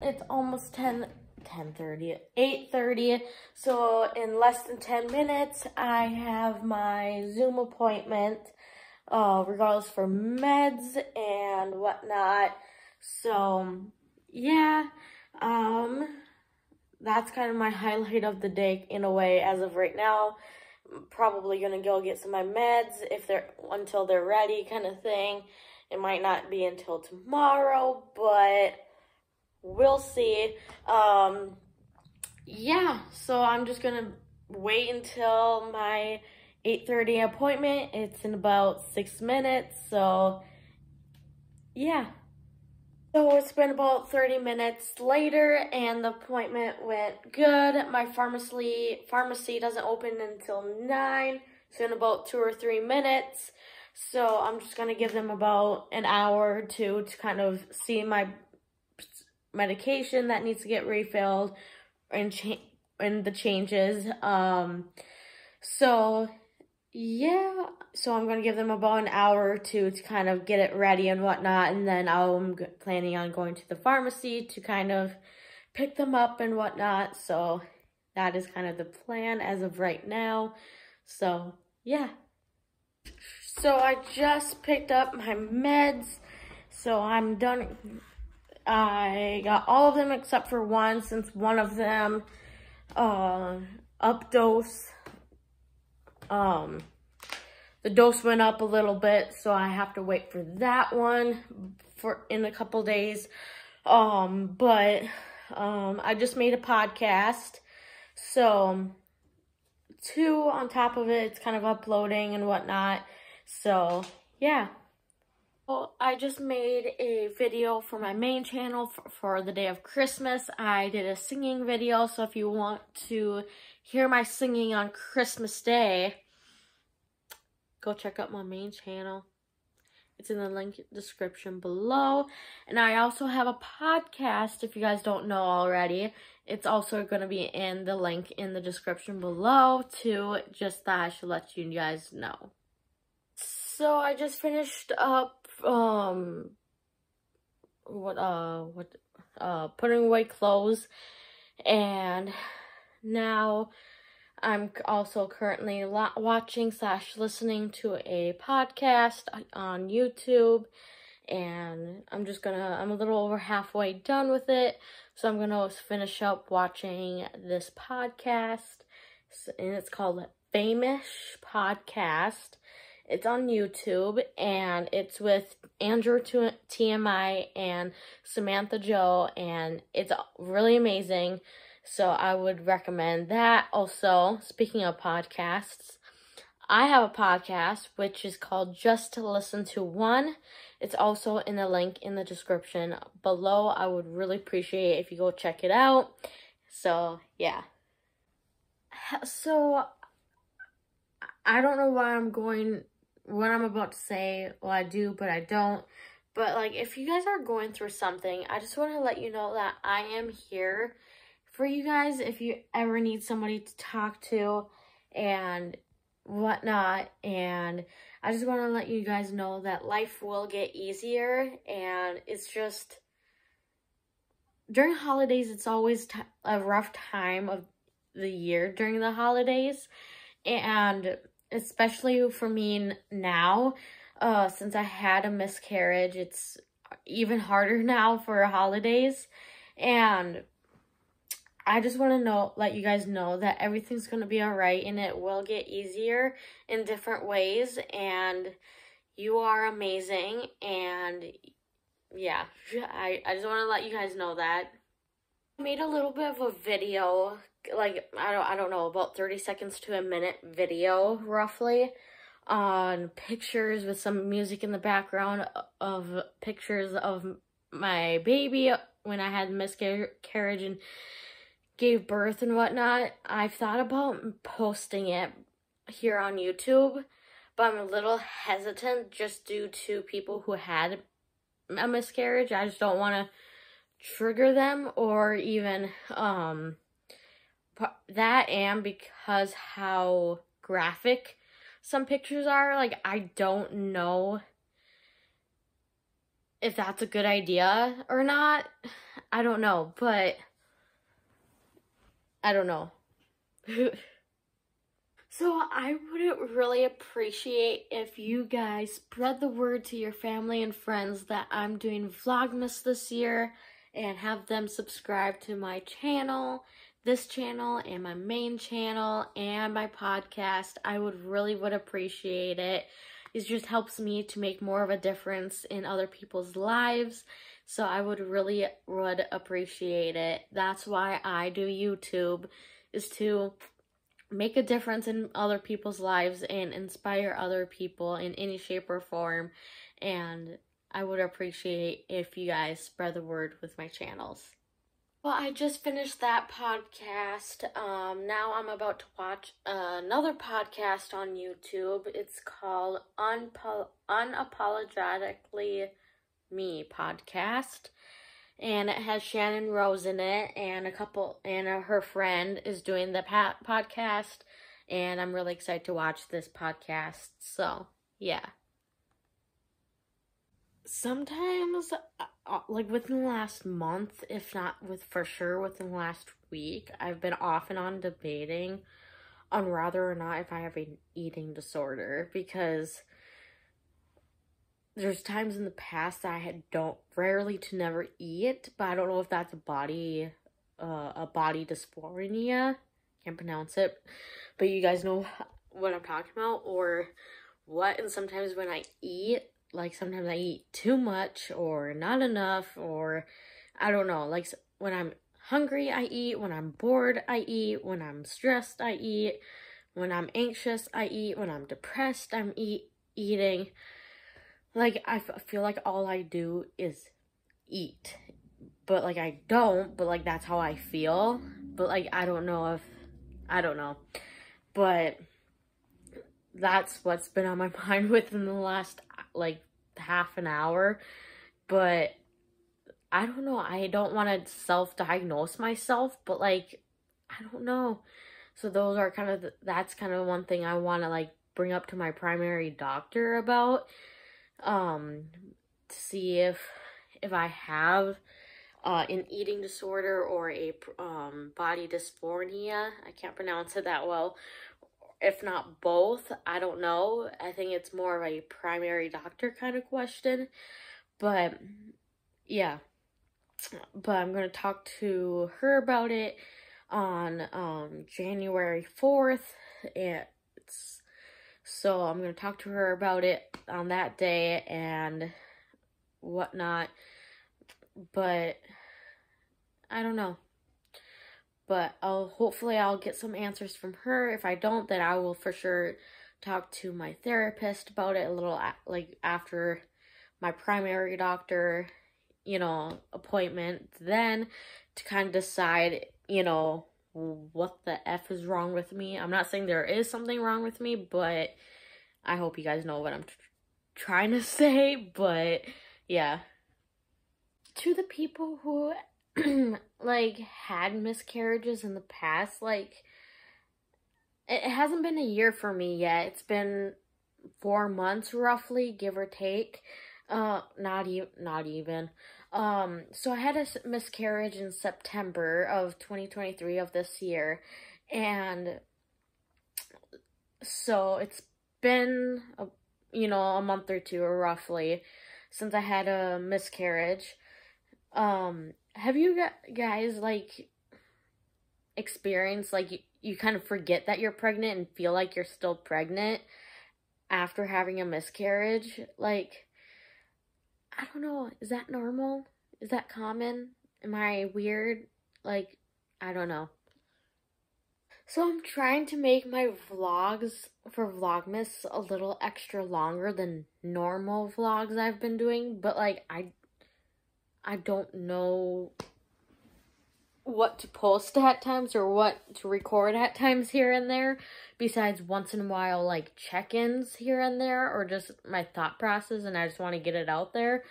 It's almost 10, 10.30, 8.30. So in less than 10 minutes, I have my Zoom appointment, uh, regardless for meds and whatnot. So, yeah, um, that's kind of my highlight of the day in a way as of right now. Probably gonna go get some of my meds if they're until they're ready kind of thing. It might not be until tomorrow, but we'll see. Um, yeah, so I'm just gonna wait until my 8.30 appointment. It's in about six minutes, so yeah. So it's been about 30 minutes later and the appointment went good. My pharmacy pharmacy doesn't open until 9, so in about two or three minutes. So I'm just going to give them about an hour or two to kind of see my medication that needs to get refilled and, cha and the changes. Um, so yeah, so I'm to give them about an hour or two to kind of get it ready and whatnot. And then I'm planning on going to the pharmacy to kind of pick them up and whatnot. So that is kind of the plan as of right now. So yeah. So I just picked up my meds. So I'm done. I got all of them except for one since one of them uh, updose um, the dose went up a little bit, so I have to wait for that one for in a couple days. Um, but um, I just made a podcast, so two on top of it, it's kind of uploading and whatnot. So yeah. Well, I just made a video for my main channel for, for, the day of Christmas. I did a singing video, so if you want to hear my singing on Christmas Day, go check out my main channel. It's in the link description below. And I also have a podcast, if you guys don't know already. It's also going to be in the link in the description below, too. Just that I should let you guys know. So I just finished up, um, what, uh, what, uh, putting away clothes. And now I'm also currently watching slash listening to a podcast on YouTube and I'm just gonna, I'm a little over halfway done with it. So I'm gonna finish up watching this podcast and it's called Famous Podcast. It's on YouTube and it's with Andrew TMI and Samantha Joe and it's really amazing. So I would recommend that. Also, speaking of podcasts, I have a podcast which is called Just to Listen to One. It's also in the link in the description below. I would really appreciate if you go check it out. So, yeah. So, I don't know why I'm going, what I'm about to say. Well, I do, but I don't. But, like, if you guys are going through something, I just want to let you know that I am here for you guys if you ever need somebody to talk to and whatnot. And I just want to let you guys know that life will get easier and it's just during holidays, it's always a rough time of the year during the holidays. And especially for me now, uh, since I had a miscarriage, it's even harder now for holidays. And I just want to know, let you guys know that everything's going to be all right and it will get easier in different ways. And you are amazing. And yeah, I, I just want to let you guys know that. Made a little bit of a video, like, I don't, I don't know, about 30 seconds to a minute video, roughly, on pictures with some music in the background of pictures of my baby when I had miscarriage and gave birth and whatnot, I've thought about posting it here on YouTube, but I'm a little hesitant just due to people who had a miscarriage. I just don't want to trigger them or even um that and because how graphic some pictures are like I don't know if that's a good idea or not. I don't know, but I don't know. so I wouldn't really appreciate if you guys spread the word to your family and friends that I'm doing Vlogmas this year and have them subscribe to my channel, this channel, and my main channel, and my podcast. I would really would appreciate it. It just helps me to make more of a difference in other people's lives. So I would really would appreciate it. That's why I do YouTube is to make a difference in other people's lives and inspire other people in any shape or form. And I would appreciate if you guys spread the word with my channels. Well, I just finished that podcast. Um, now I'm about to watch another podcast on YouTube. It's called Unpo- Unapologetically Me Podcast. And it has Shannon Rose in it, and a couple, and her friend is doing the podcast. And I'm really excited to watch this podcast. So, yeah sometimes uh, uh, like within the last month if not with for sure within the last week i've been off and on debating on whether or not if i have an eating disorder because there's times in the past that i had don't rarely to never eat but i don't know if that's a body uh, a body dysphoria. Can't pronounce it. But you guys know what i'm talking about or what and sometimes when i eat like sometimes I eat too much or not enough or I don't know. Like when I'm hungry, I eat. When I'm bored, I eat. When I'm stressed, I eat. When I'm anxious, I eat. When I'm depressed, I'm eat eating. Like I feel like all I do is eat. But like I don't, but like that's how I feel. But like I don't know if I don't know. But that's what's been on my mind within the last like half an hour. But I don't know. I don't want to self-diagnose myself, but like I don't know. So those are kind of the, that's kind of one thing I want to like bring up to my primary doctor about um to see if if I have uh, an eating disorder or a um, body dysphoria. I can't pronounce it that well if not both. I don't know. I think it's more of a primary doctor kind of question. But yeah. But I'm going to talk to her about it on um, January 4th. It's so I'm going to talk to her about it on that day and whatnot. But I don't know but I'll hopefully I'll get some answers from her. If I don't, then I will for sure talk to my therapist about it a little like after my primary doctor, you know, appointment then to kind of decide, you know, what the F is wrong with me. I'm not saying there is something wrong with me, but I hope you guys know what I'm trying to say, but yeah. To the people who like had miscarriages in the past, like it hasn't been a year for me yet. It's been four months roughly, give or take. Uh, not even, not even. Um, so I had a miscarriage in September of 2023 of this year, and so it's been, a, you know, a month or two roughly since I had a miscarriage. Um, have you guys like experienced like you, you kind of forget that you're pregnant and feel like you're still pregnant after having a miscarriage? Like, I don't know. Is that normal? Is that common? Am I weird? Like, I don't know. So I'm trying to make my vlogs for Vlogmas a little extra longer than normal vlogs I've been doing, but like I I don't know what to post at times or what to record at times here and there besides once in a while like check-ins here and there or just my thought process and I just want to get it out there.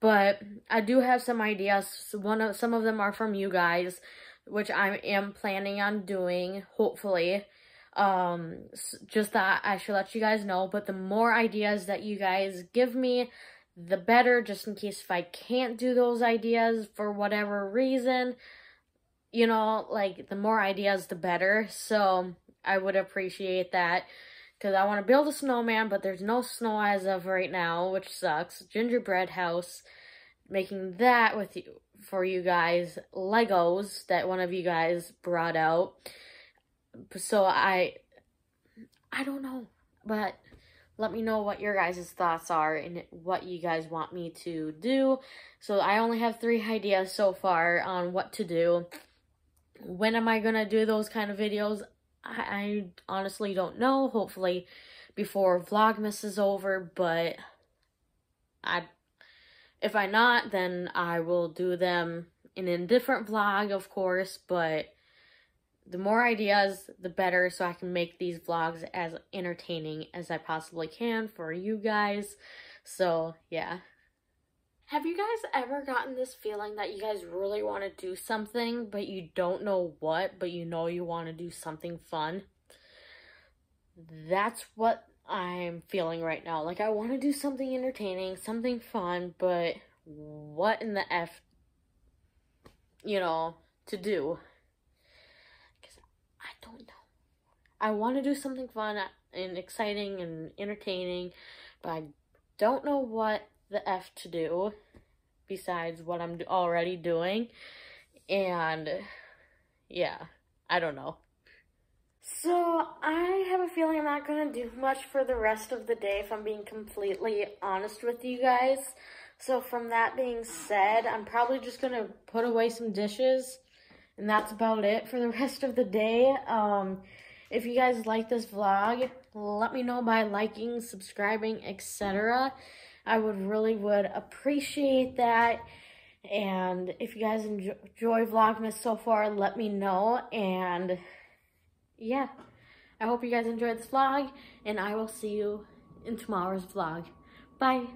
But I do have some ideas. One of some of them are from you guys which I am planning on doing hopefully. Um just that I should let you guys know but the more ideas that you guys give me the better, just in case if I can't do those ideas for whatever reason. You know, like, the more ideas, the better. So, I would appreciate that. Because I want to build a snowman, but there's no snow as of right now, which sucks. Gingerbread house. Making that with you for you guys. Legos that one of you guys brought out. So I... I don't know. But let me know what your guys' thoughts are and what you guys want me to do. So I only have three ideas so far on what to do. When am I going to do those kind of videos? I, I honestly don't know. Hopefully before Vlogmas is over, but I if I not, then I will do them in a different vlog, of course, but the more ideas, the better, so I can make these vlogs as entertaining as I possibly can for you guys. So, yeah. Have you guys ever gotten this feeling that you guys really want to do something, but you don't know what, but you know you want to do something fun? That's what I'm feeling right now. Like, I want to do something entertaining, something fun, but what in the F, you know, to do? Don't know. I want to do something fun and exciting and entertaining, but I don't know what the F to do besides what I'm already doing. And yeah, I don't know. So, I have a feeling I'm not going to do much for the rest of the day if I'm being completely honest with you guys. So, from that being said, I'm probably just going to put away some dishes. And that's about it for the rest of the day. Um, if you guys like this vlog, let me know by liking, subscribing, etc. I would really would appreciate that. And if you guys enjoy Vlogmas so far, let me know. And yeah, I hope you guys enjoyed this vlog. And I will see you in tomorrow's vlog. Bye.